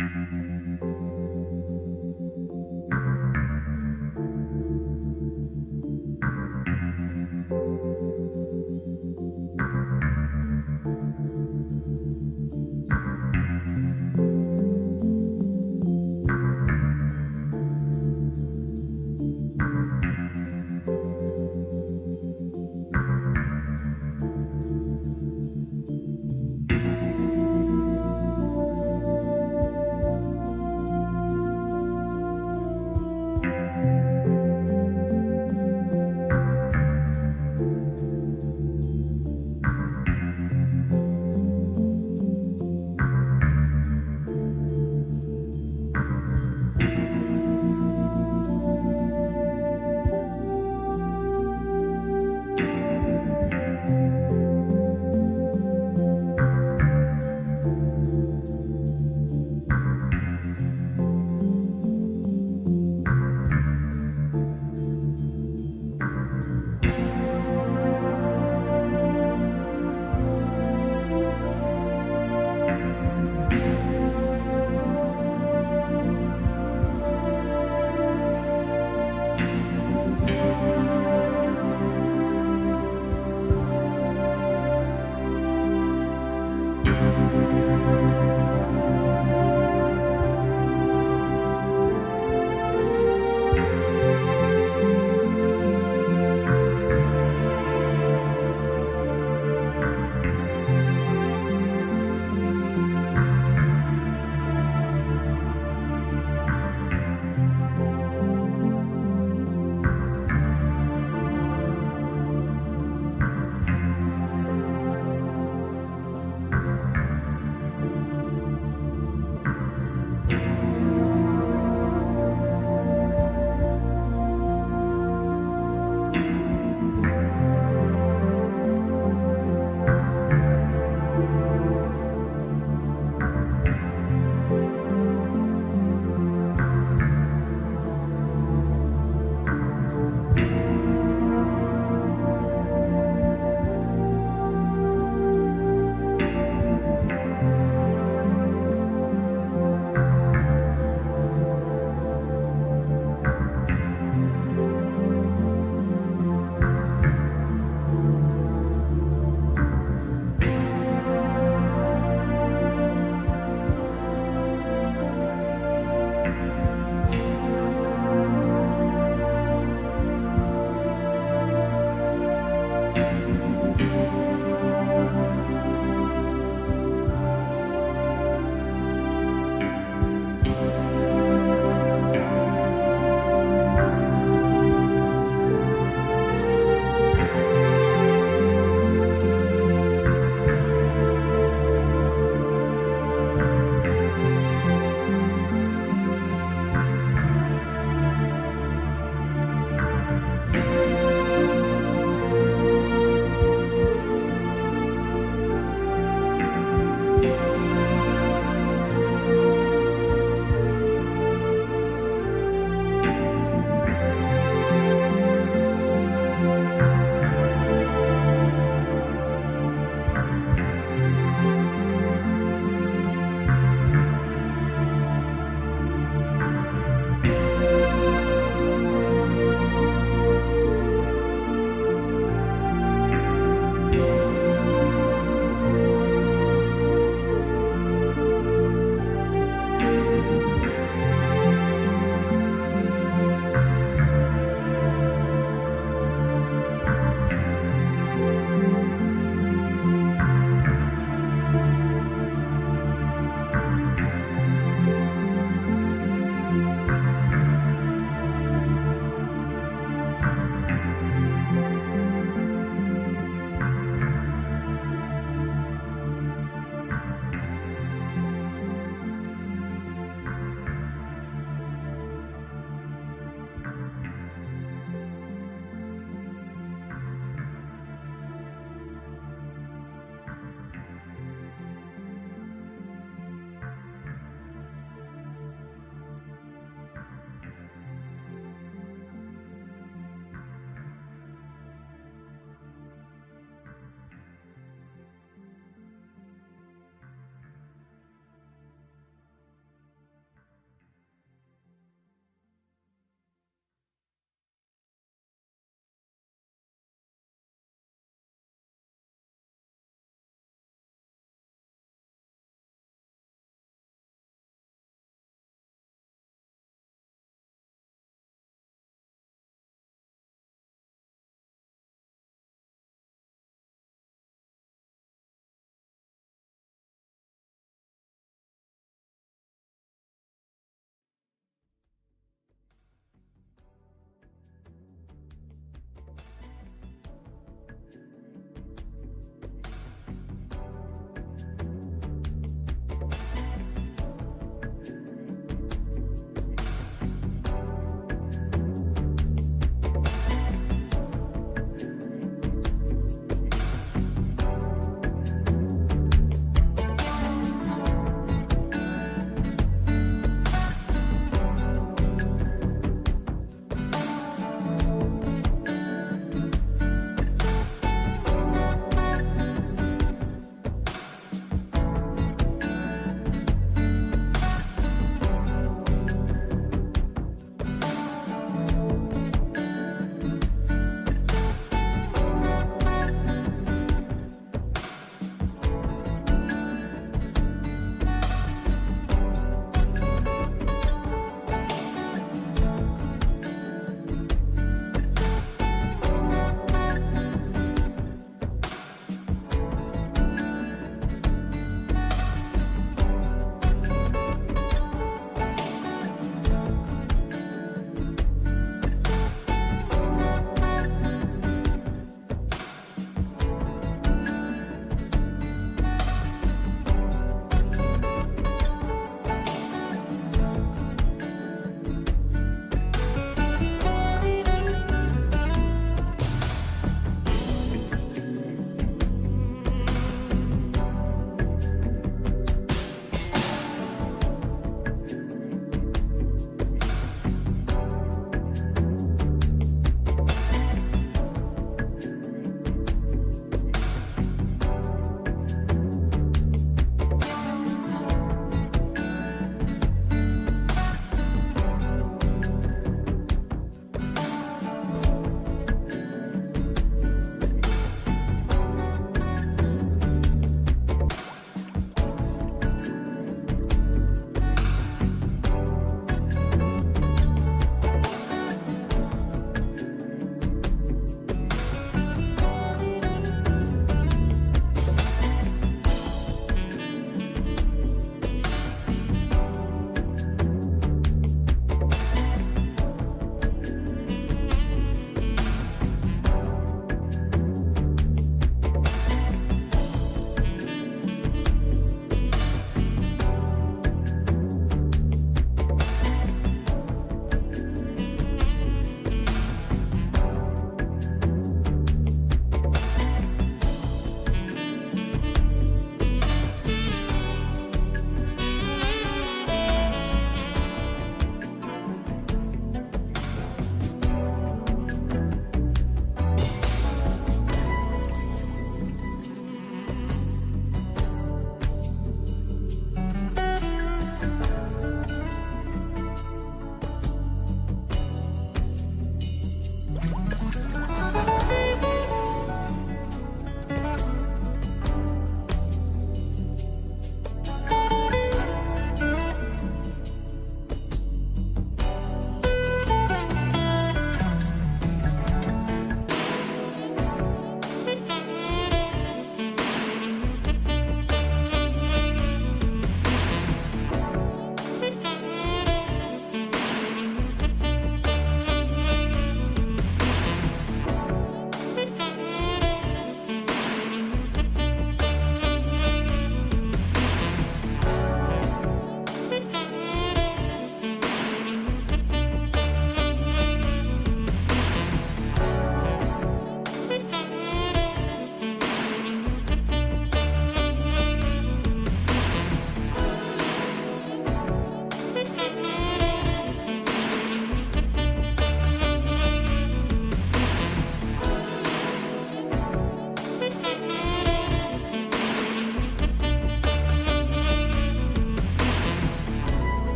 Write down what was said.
Mm-hmm.